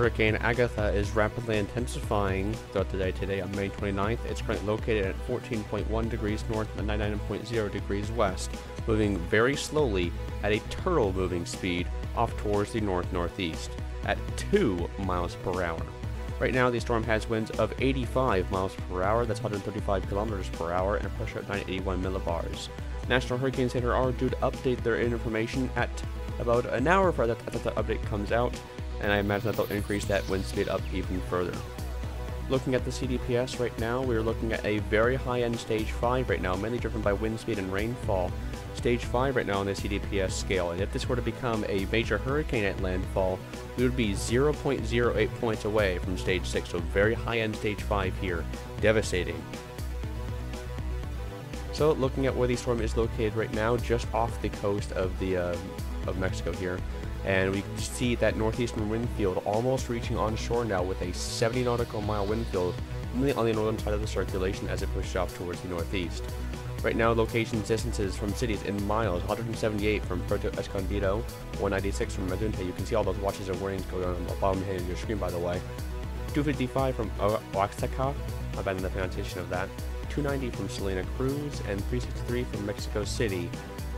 Hurricane Agatha is rapidly intensifying throughout the day today on May 29th. It's currently located at 14.1 degrees north and 99.0 degrees west, moving very slowly at a turtle moving speed off towards the north northeast at 2 miles per hour. Right now, the storm has winds of 85 miles per hour, that's 135 kilometers per hour, and a pressure of 981 millibars. National Hurricane Center are due to update their information at about an hour after that, the update comes out, and I imagine that they'll increase that wind speed up even further. Looking at the CDPS right now, we're looking at a very high-end stage 5 right now, mainly driven by wind speed and rainfall. Stage 5 right now on the CDPS scale, and if this were to become a major hurricane at landfall, we would be 0.08 points away from stage 6, so very high-end stage 5 here, devastating. So looking at where the storm is located right now, just off the coast of the uh, of Mexico here, and we see that northeastern wind field almost reaching onshore now with a 70 nautical mile wind field on the northern side of the circulation as it pushes off towards the northeast. Right now, location distances from cities in miles 178 from Puerto Escondido, 196 from Mazunte. You can see all those watches and warnings going on the bottom hand of your screen, by the way. 255 from Oaxaca, in the pronunciation of that. 290 from Salina Cruz, and 363 from Mexico City.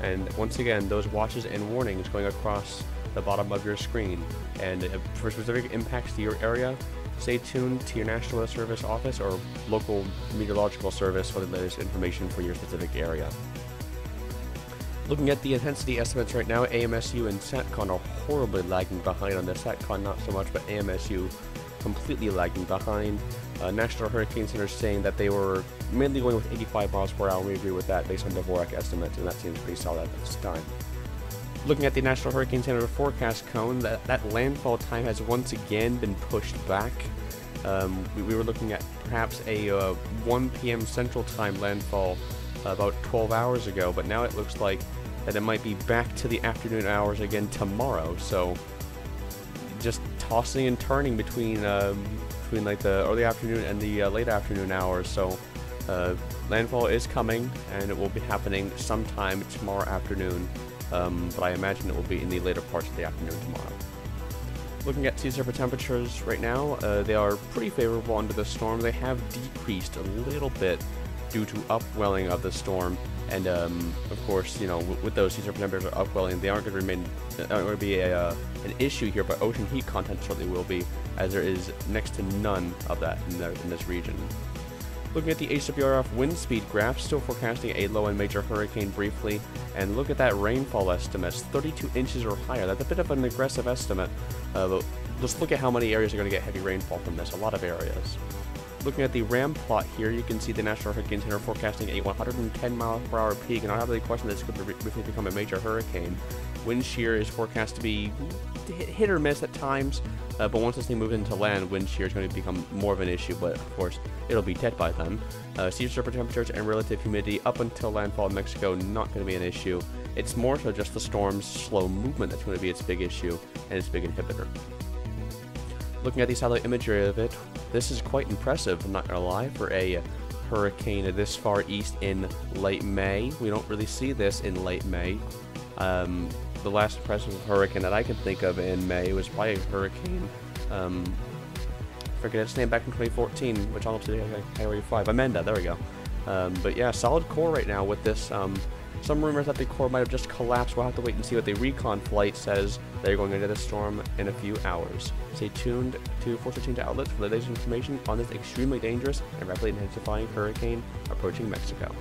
And once again, those watches and warnings going across the bottom of your screen. And for specific impacts to your area, stay tuned to your National Weather Service office or local meteorological service for the latest information for your specific area. Looking at the intensity estimates right now, AMSU and SATCON are horribly lagging behind on the SATCON not so much, but AMSU completely lagging behind. Uh, National Hurricane Center saying that they were mainly going with 85 miles per hour. We agree with that based on the Dvorak estimates, and that seems pretty solid at this time. Looking at the National Hurricane Center forecast cone, that, that landfall time has once again been pushed back. Um, we, we, were looking at perhaps a uh, 1 p.m. Central Time landfall about 12 hours ago, but now it looks like that it might be back to the afternoon hours again tomorrow. So just tossing and turning between um, between like the early afternoon and the uh, late afternoon hours. So uh, landfall is coming, and it will be happening sometime tomorrow afternoon um, but I imagine it will be in the later parts of the afternoon tomorrow. Looking at sea surface temperatures right now, uh, they are pretty favorable under the storm. They have decreased a little bit due to upwelling of the storm, and um, of course, you know, with those sea surface temperatures upwelling, they aren't going to remain, uh, going to be a, uh, an issue here, but ocean heat content certainly will be, as there is next to none of that in, the, in this region. Looking at the HWRF wind speed graph, still forecasting a low and major hurricane briefly. And look at that rainfall estimates, 32 inches or higher. That's a bit of an aggressive estimate. Uh, but let's look at how many areas are going to get heavy rainfall from this. A lot of areas. Looking at the RAM plot here, you can see the National Hurricane Center forecasting a 110 mile per hour peak, and I have the question that this could briefly become a major hurricane. Wind shear is forecast to be hit or miss at times, uh, but once this thing moves into land, wind shear is going to become more of an issue, but of course, it'll be dead by then. Uh, sea surface temperatures and relative humidity up until landfall in Mexico, not going to be an issue. It's more so just the storm's slow movement that's going to be its big issue and its big inhibitor. Looking at the satellite imagery of it, this is quite impressive, I'm not going to lie, for a hurricane this far east in late May. We don't really see this in late May. Um, the last impressive hurricane that I can think of in May was probably a hurricane. Um, forget its name back in 2014, which I'll today Category 5. Amanda, there we go. Um, but yeah, solid core right now with this. Um, some rumors that the core might have just collapsed. We'll have to wait and see what the recon flight says. They're going into the storm in a few hours. Stay tuned to Force 13 outlets for the latest information on this extremely dangerous and rapidly intensifying hurricane approaching Mexico.